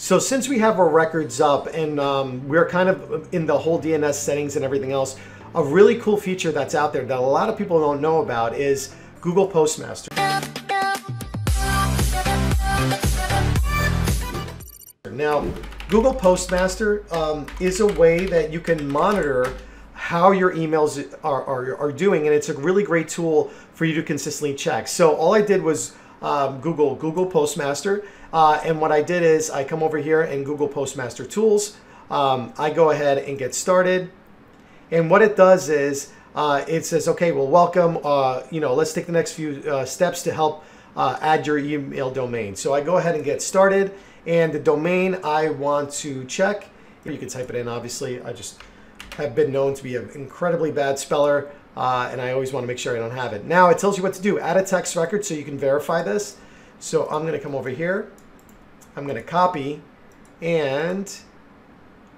So since we have our records up and um, we're kind of in the whole DNS settings and everything else, a really cool feature that's out there that a lot of people don't know about is Google Postmaster. Now, Google Postmaster um, is a way that you can monitor how your emails are, are, are, doing, and it's a really great tool for you to consistently check. So all I did was um, Google Google Postmaster, uh, and what I did is I come over here and Google Postmaster Tools. Um, I go ahead and get started, and what it does is uh, it says, okay, well, welcome. Uh, you know, let's take the next few uh, steps to help uh, add your email domain. So I go ahead and get started. And the domain I want to check, you can type it in, obviously. I just have been known to be an incredibly bad speller, uh, and I always want to make sure I don't have it. Now it tells you what to do. Add a text record so you can verify this. So I'm going to come over here. I'm going to copy, and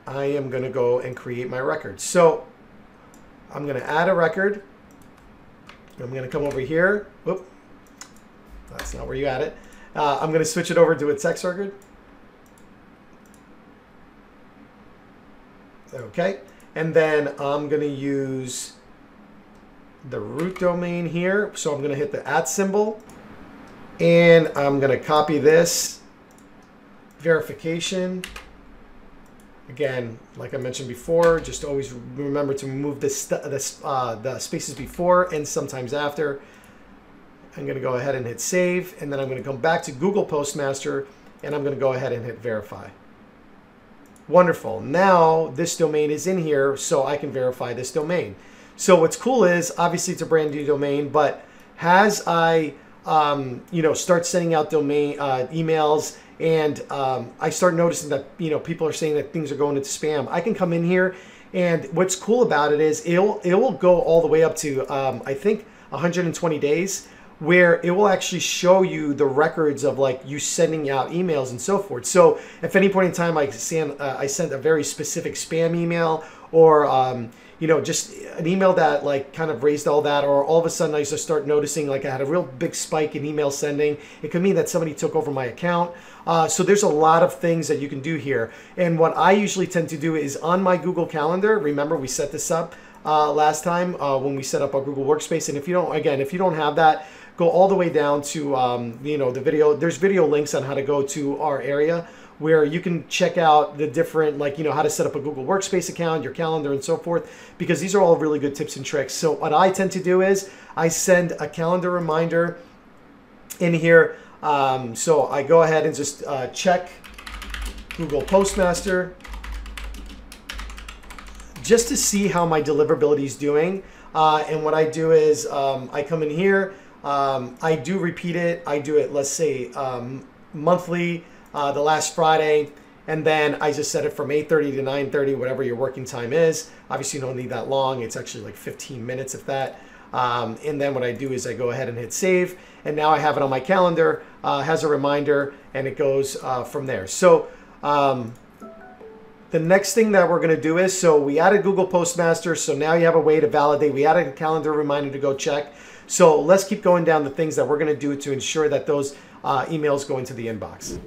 I am going to go and create my record. So I'm going to add a record. I'm going to come over here. Whoop. That's not where you add it. Uh, I'm going to switch it over to a text record. Okay, and then I'm going to use the root domain here. So I'm going to hit the at symbol and I'm going to copy this verification. Again, like I mentioned before, just always remember to remove this, uh, the spaces before and sometimes after. I'm going to go ahead and hit save, and then I'm going to come back to Google Postmaster, and I'm going to go ahead and hit verify. Wonderful. Now this domain is in here, so I can verify this domain. So what's cool is, obviously it's a brand new domain, but as I, um, you know, start sending out domain uh, emails and um, I start noticing that, you know, people are saying that things are going into spam, I can come in here and what's cool about it is it'll, it will go all the way up to, um, I think, 120 days where it will actually show you the records of like you sending out emails and so forth. So if any point in time I send uh, I sent a very specific spam email or um, you know just an email that like kind of raised all that, or all of a sudden I just start noticing like I had a real big spike in email sending. It could mean that somebody took over my account. Uh, so there's a lot of things that you can do here. And what I usually tend to do is on my Google Calendar. Remember we set this up. Uh, last time uh, when we set up our Google Workspace. And if you don't, again, if you don't have that, go all the way down to um, you know the video. There's video links on how to go to our area where you can check out the different like you know how to set up a Google Workspace account, your calendar, and so forth. Because these are all really good tips and tricks. So what I tend to do is I send a calendar reminder in here. Um, so I go ahead and just uh, check Google Postmaster just to see how my deliverability is doing. Uh, and what I do is um, I come in here, um, I do repeat it. I do it, let's say, um, monthly, uh, the last Friday, and then I just set it from 8.30 to 9.30, whatever your working time is. Obviously, you don't need that long. It's actually like 15 minutes, if that. Um, and then what I do is I go ahead and hit save, and now I have it on my calendar, uh, has a reminder, and it goes uh, from there. So um, the next thing that we're going to do is, so we added Google Postmaster, so now you have a way to validate. We added a calendar reminder to go check. So let's keep going down the things that we're going to do to ensure that those uh, emails go into the inbox.